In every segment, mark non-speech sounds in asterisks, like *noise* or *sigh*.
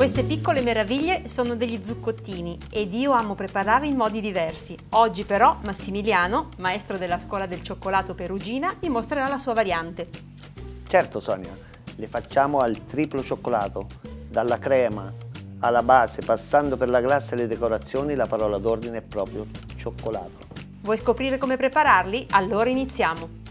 Queste piccole meraviglie sono degli zuccottini ed io amo prepararli in modi diversi. Oggi però Massimiliano, maestro della scuola del cioccolato perugina, mi mostrerà la sua variante. Certo Sonia, le facciamo al triplo cioccolato, dalla crema alla base, passando per la glassa e le decorazioni, la parola d'ordine è proprio cioccolato. Vuoi scoprire come prepararli? Allora iniziamo!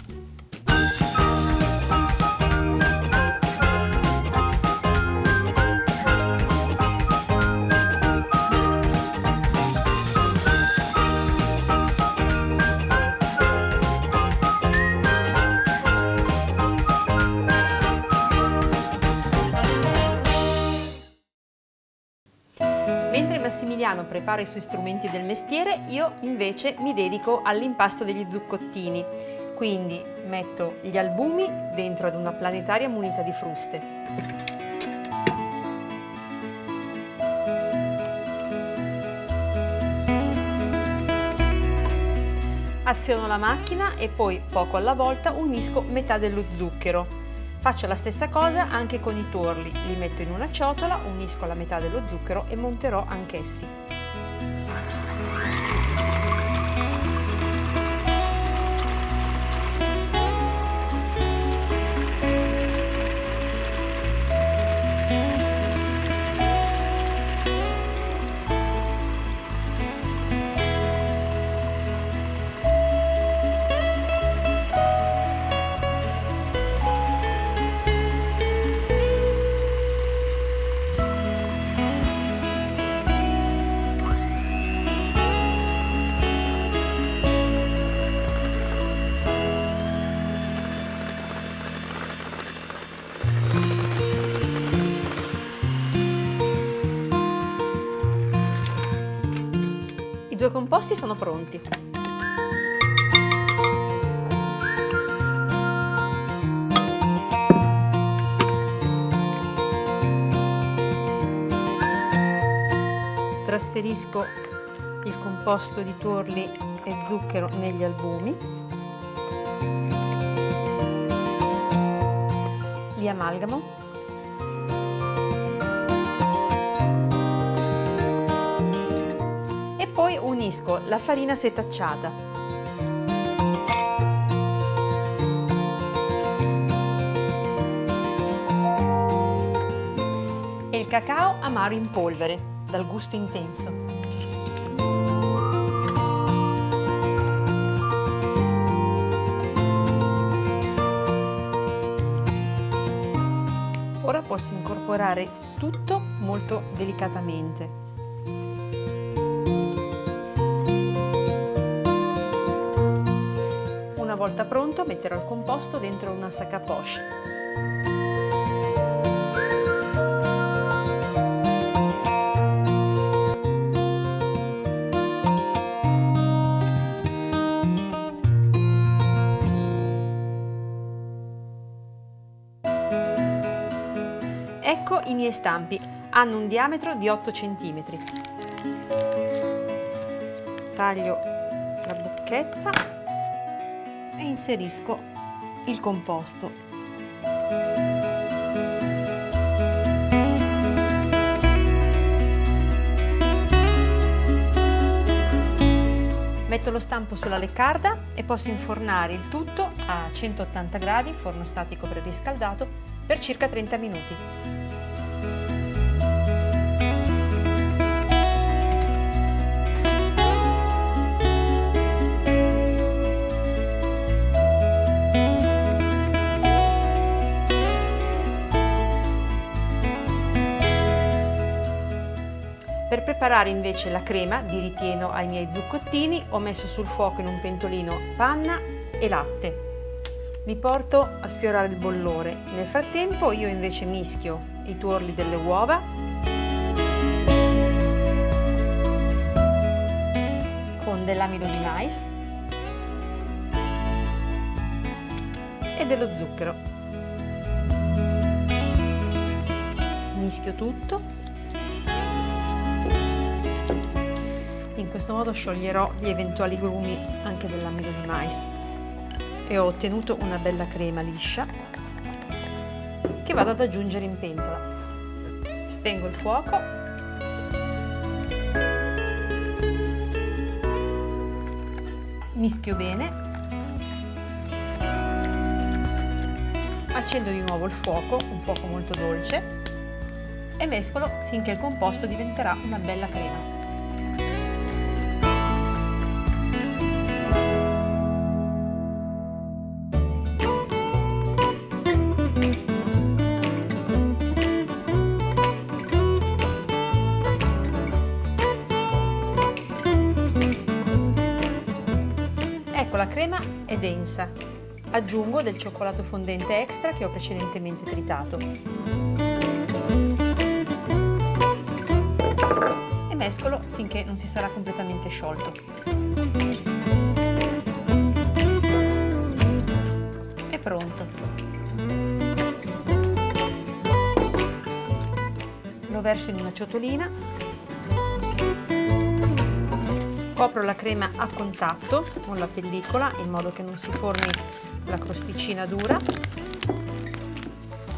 Massimiliano prepara i suoi strumenti del mestiere, io invece mi dedico all'impasto degli zuccottini. Quindi metto gli albumi dentro ad una planetaria munita di fruste. Aziono la macchina e poi poco alla volta unisco metà dello zucchero Faccio la stessa cosa anche con i torli, li metto in una ciotola, unisco la metà dello zucchero e monterò anch'essi. Due composti sono pronti. Trasferisco il composto di tuorli e zucchero negli albumi. Li amalgamo unisco la farina setacciata. E il cacao amaro in polvere, dal gusto intenso. Ora posso incorporare tutto molto delicatamente. Volta pronto metterò il composto dentro una sac à poche. Ecco i miei stampi, hanno un diametro di 8 cm. Taglio la bocchetta e inserisco il composto. Metto lo stampo sulla leccarda e posso infornare il tutto a 180 gradi, forno statico preriscaldato, per circa 30 minuti. Preparare invece la crema di ripieno ai miei zuccottini ho messo sul fuoco in un pentolino panna e latte. Li porto a sfiorare il bollore. Nel frattempo io invece mischio i tuorli delle uova con dell'amido di mais e dello zucchero. Mischio tutto In questo modo scioglierò gli eventuali grumi anche dell'amido di mais e ho ottenuto una bella crema liscia che vado ad aggiungere in pentola. Spengo il fuoco. Mischio bene. Accendo di nuovo il fuoco, un fuoco molto dolce e mescolo finché il composto diventerà una bella crema. Densa. Aggiungo del cioccolato fondente extra che ho precedentemente tritato. mescolo finché non si sarà completamente sciolto. È pronto. Lo verso in una ciotolina. Copro la crema a contatto con la pellicola in modo che non si formi la crosticina dura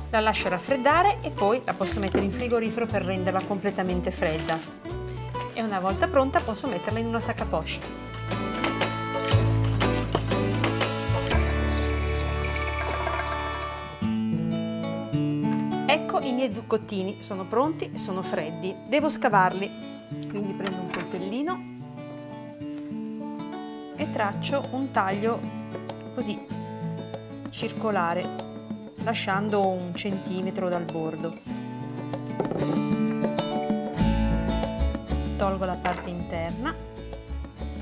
la lascio raffreddare e poi la posso mettere in frigorifero per renderla completamente fredda e una volta pronta posso metterla in una sacca poche. Ecco i miei zuccottini, sono pronti e sono freddi. Devo scavarli, quindi traccio un taglio così circolare, lasciando un centimetro dal bordo. Tolgo la parte interna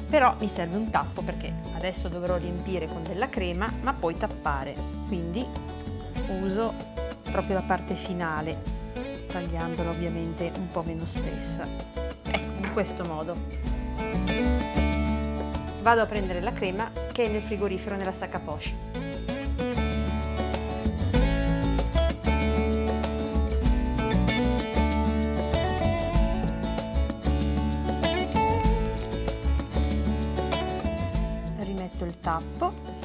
però mi serve un tappo perché adesso dovrò riempire con della crema ma poi tappare. Quindi uso proprio la parte finale tagliandola ovviamente un po' meno spessa. Ecco in questo modo vado a prendere la crema che è nel frigorifero nella sacca poche tappo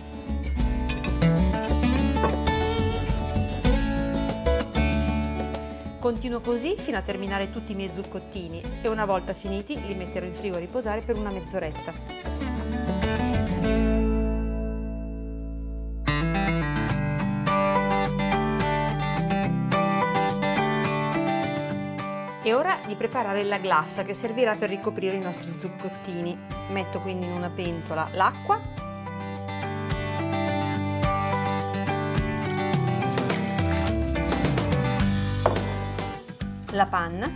Continuo così fino a terminare tutti i miei zuccottini e una volta finiti li metterò in frigo a riposare per una mezz'oretta. È ora di preparare la glassa che servirà per ricoprire i nostri zuccottini. Metto quindi in una pentola l'acqua la panna,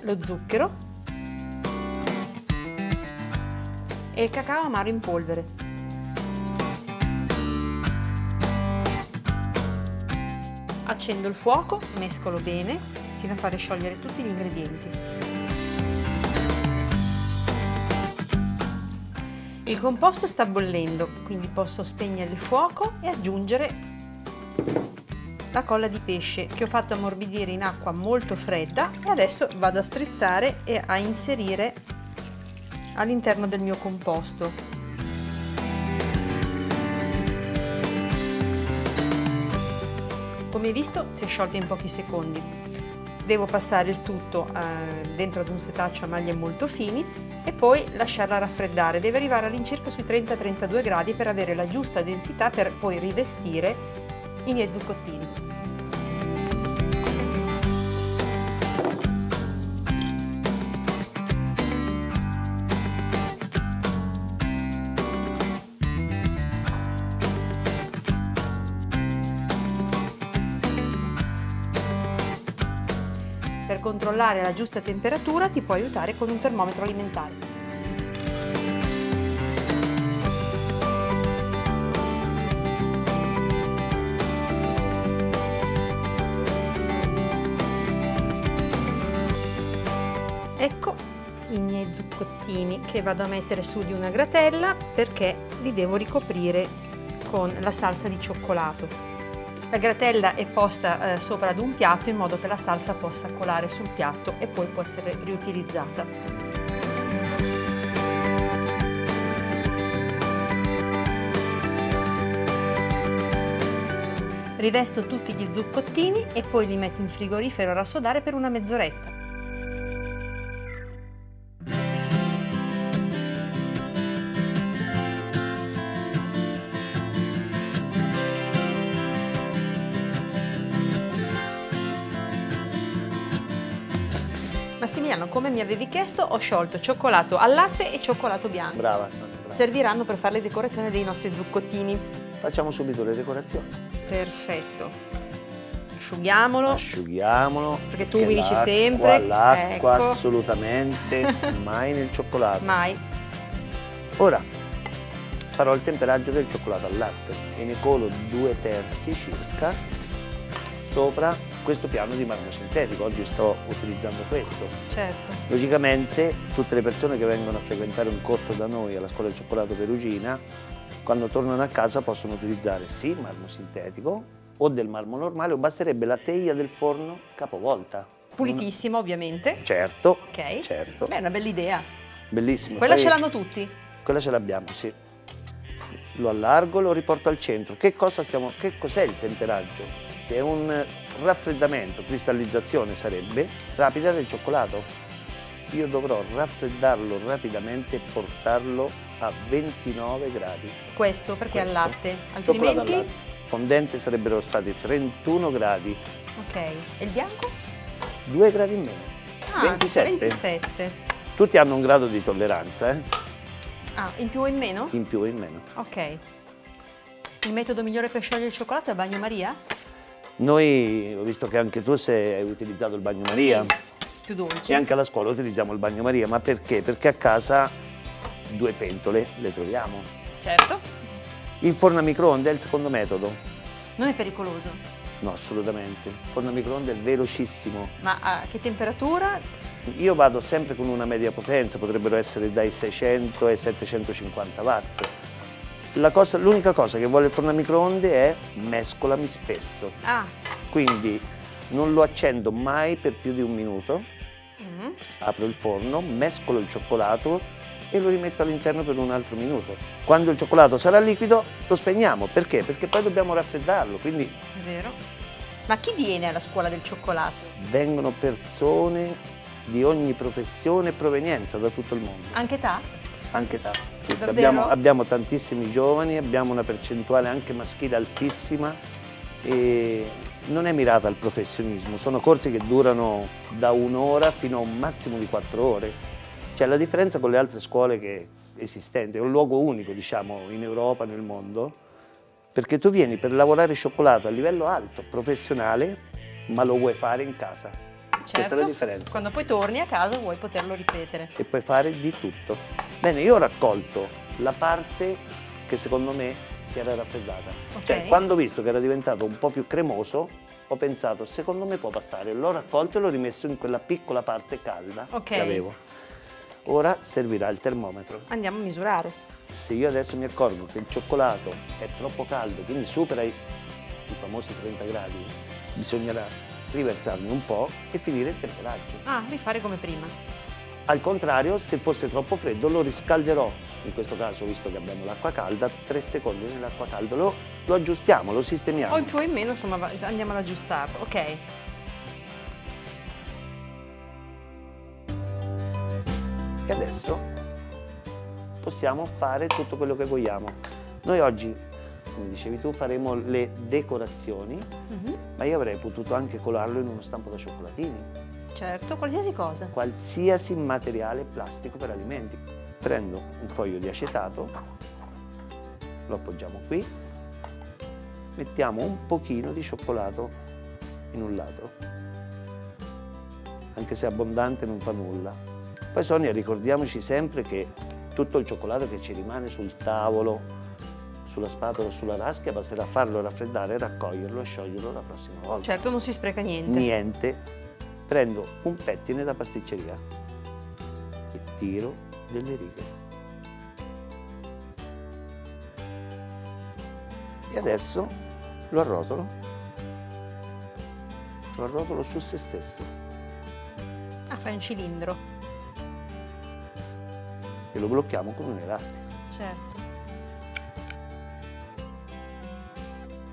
lo zucchero e il cacao amaro in polvere. Accendo il fuoco, mescolo bene fino a fare sciogliere tutti gli ingredienti. Il composto sta bollendo, quindi posso spegnere il fuoco e aggiungere la colla di pesce che ho fatto ammorbidire in acqua molto fredda e adesso vado a strizzare e a inserire all'interno del mio composto. Come visto si è sciolto in pochi secondi. Devo passare il tutto eh, dentro ad un setaccio a maglie molto fini e poi lasciarla raffreddare. Deve arrivare all'incirca sui 30-32 gradi per avere la giusta densità per poi rivestire i miei zuccottini. Controllare la giusta temperatura ti può aiutare con un termometro alimentare. Ecco i miei zuccottini che vado a mettere su di una gratella perché li devo ricoprire con la salsa di cioccolato. La gratella è posta eh, sopra ad un piatto in modo che la salsa possa colare sul piatto e poi può essere riutilizzata. Rivesto tutti gli zuccottini e poi li metto in frigorifero a rassodare per una mezz'oretta. Mi avevi chiesto, ho sciolto cioccolato al latte e cioccolato bianco. Brava, brava. Serviranno per fare le decorazioni dei nostri zuccottini. Facciamo subito le decorazioni. Perfetto. Asciughiamolo. Asciughiamolo. Perché tu mi dici sempre, L'acqua ecco. assolutamente *laughs* mai nel cioccolato. Mai. Ora farò il temperaggio del cioccolato al latte e ne colo due terzi circa sopra questo piano di marmo sintetico. Oggi sto utilizzando questo. Certo. Logicamente tutte le persone che vengono a frequentare un corso da noi alla scuola del cioccolato Perugina, quando tornano a casa possono utilizzare sì marmo sintetico o del marmo normale o basterebbe la teglia del forno capovolta. Pulitissimo, ovviamente. Certo, Ok. certo. Beh, è una bella idea. Bellissimo. Quella Poi- ce l'hanno tutti. Quella ce l'abbiamo, sì. Lo allargo, lo riporto al centro. Che cosa stiamo, che cos'è il temperaggio? È un raffreddamento, cristallizzazione sarebbe, rapida del cioccolato. Io dovrò raffreddarlo rapidamente e portarlo a 29 gradi. Questo perché al Questo. latte. Al Altrimenti... latte. Fondente sarebbero stati 31 gradi, Ok. E il bianco? 2 gradi in meno. Ah, 27. 27. Tutti hanno un grado di tolleranza, eh? Ah, in più o in meno? in più o in meno. Ok. Il metodo migliore per sciogliere il cioccolato è il bagnomaria? Noi, ho visto che anche tu sei, hai utilizzato il bagnomaria. Sì, più dolce. E anche alla scuola utilizziamo il bagnomaria, ma perché? Perché a casa due pentole le troviamo. Certo. Il forno a microonde è il secondo metodo. Non è pericoloso. No, assolutamente. Il forno a microonde è velocissimo. Ma a che temperatura? Io vado sempre con una media potenza, potrebbero essere dai 600 ai 750 watt. La cosa- L'unica cosa che vuole il forno a microonde è mescolami spesso. Ah, Quindi non lo accendo mai per più di un minuto. mm, apro il forno, mescolo il cioccolato e lo rimetto all'interno per un altro minuto. Quando il cioccolato sarà liquido lo spegniamo, perché? Perché poi dobbiamo raffreddarlo, quindi è vero. Ma chi viene alla scuola del cioccolato? vengono persone di ogni professione e provenienza da tutto il mondo, Anche ta? anche età. Abbiamo, abbiamo tantissimi giovani, abbiamo una percentuale anche maschile altissima e non è mirata al professionismo, sono corsi che durano da un'ora fino a un massimo di quattro ore. C'è la differenza con le altre scuole che esistenti, è un luogo unico diciamo in Europa, nel mondo, perché tu vieni per lavorare cioccolato a livello alto, professionale, ma lo vuoi fare in casa. Questa è la Certo. differenza. Quando poi torni a casa vuoi poterlo ripetere. E puoi fare di tutto. Bene, io ho raccolto la parte che secondo me si era raffreddata. Ok. Cioè, quando ho visto che era diventato un po' più cremoso, ho pensato, secondo me può bastare. L'ho raccolto e l'ho rimesso in quella piccola parte calda Ok. che avevo. Ora servirà il termometro. Andiamo a misurare. Se io adesso mi accorgo che il cioccolato è troppo caldo, quindi supera i, i famosi 30 gradi, bisognerà riversarne un po' e finire il temperaggio. Ah, rifare come prima. Al contrario, se fosse troppo freddo lo riscalderò, in questo caso visto che abbiamo l'acqua calda, 3 secondi nell'acqua calda, lo, lo aggiustiamo, lo sistemiamo. O in più o in meno, insomma, andiamo ad aggiustarlo. Ok. E adesso possiamo fare tutto quello che vogliamo. Noi oggi, come dicevi tu, faremo le decorazioni, Mhm. ma io avrei potuto anche colarlo in uno stampo da cioccolatini, Certo, qualsiasi cosa. qualsiasi materiale plastico per alimenti. Prendo un foglio di acetato, lo appoggiamo qui, mettiamo un pochino di cioccolato in un lato, anche se abbondante non fa nulla. Poi Sonia ricordiamoci sempre che tutto il cioccolato che ci rimane sul tavolo, sulla spatola o sulla raschia, basterà farlo raffreddare, raccoglierlo e scioglierlo la prossima volta. Certo, non si spreca niente. Niente. Prendo un pettine da pasticceria e tiro delle righe. E adesso lo arrotolo. Lo arrotolo su se stesso Ah, fai un cilindro. e lo blocchiamo con un elastico. Certo.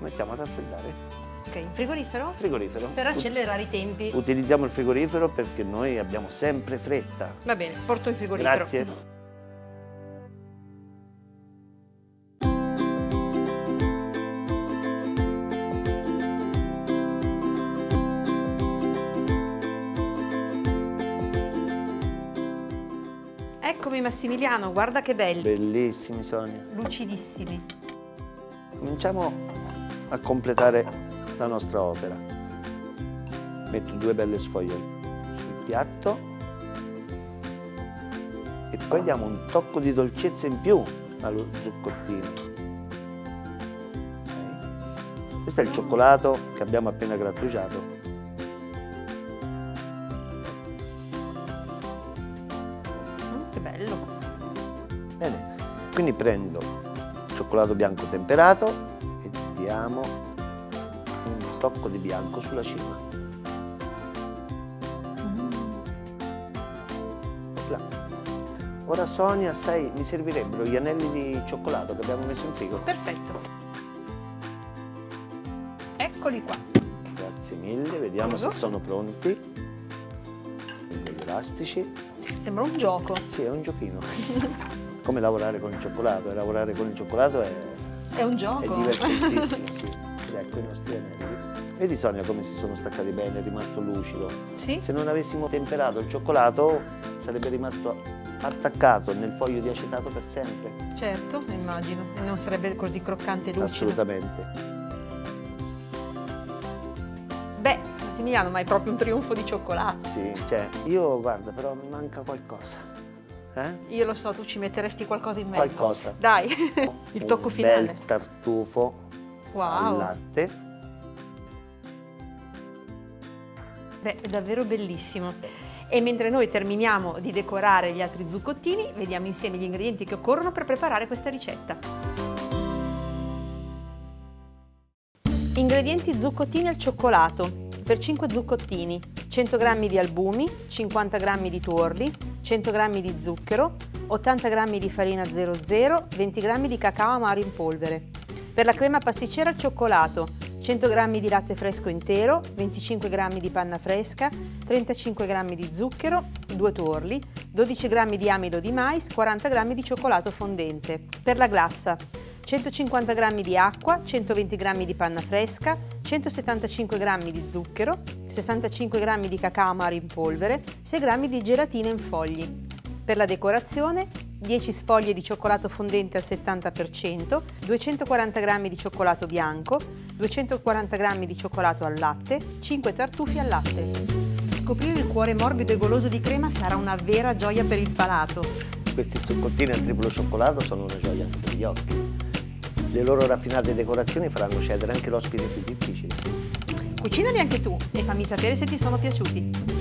Mettiamo a raffreddare Ok, in frigorifero? Frigorifero. Per accelerare i tempi. Utilizziamo il frigorifero perché noi abbiamo sempre fretta. Va bene, porto in frigorifero. Grazie. Eccomi Massimiliano, guarda che belli. Bellissimi Sonia. Lucidissimi. Cominciamo a completare la nostra opera. Metto due belle sfoglie sul piatto e poi diamo un tocco di dolcezza in più allo zuccottino. Questo è il cioccolato che abbiamo appena grattugiato. Mm, che bello. Bene, quindi prendo il cioccolato bianco temperato diamo un tocco di bianco sulla cima. Là. Ora Sonia, sai, mi servirebbero gli anelli di cioccolato che abbiamo messo in frigo. Perfetto. Eccoli qua. Grazie mille, vediamo se Prego. sono pronti. Gli elastici. Sembra un gioco. Sì, è un giochino. Come lavorare con il cioccolato. E lavorare con il cioccolato è, È un è gioco. divertentissimo, sì. Ecco i nostri anelli. Vedi Sonia come si sono staccati bene, è rimasto lucido. Sì? Se non avessimo temperato il cioccolato sarebbe rimasto attaccato nel foglio di acetato per sempre. Certo, immagino. E non sarebbe così croccante e lucido. Assolutamente. Beh, Massimiliano, ma è proprio un trionfo di cioccolato. Sì, cioè, io guarda, però mi manca qualcosa. Eh? Io lo so, tu ci metteresti qualcosa in mezzo. Qualcosa. Dai, *laughs* il tocco un finale. bel tartufo al Wow. latte. Beh, è davvero bellissimo. E mentre noi terminiamo di decorare gli altri zuccottini, vediamo insieme gli ingredienti che occorrono per preparare questa ricetta. Ingredienti zuccottini al cioccolato. Per 5 zuccottini, 100 g di albumi, 50 g di tuorli, 100 g di zucchero, 80 g di farina 00, 20 g di cacao amaro in polvere. Per la crema pasticcera al cioccolato, 100 g di latte fresco intero, 25 g di panna fresca, 35 g di zucchero, 2 tuorli, 12 g di amido di mais, 40 g di cioccolato fondente. Per la glassa, 150 g di acqua, 120 g di panna fresca, 175 g di zucchero, 65 g di cacao amaro in polvere, 6 g di gelatina in fogli. Per la decorazione 10 sfoglie di cioccolato fondente al 70%, 240 g di cioccolato bianco, 240 g di cioccolato al latte, 5 tartufi al latte. Scoprire il cuore morbido e goloso di crema sarà una vera gioia per il palato. Questi zuccottini al triplo cioccolato sono una gioia anche per gli occhi. Le loro raffinate decorazioni faranno cedere anche l'ospite più difficile. Cucinali anche tu e fammi sapere se ti sono piaciuti.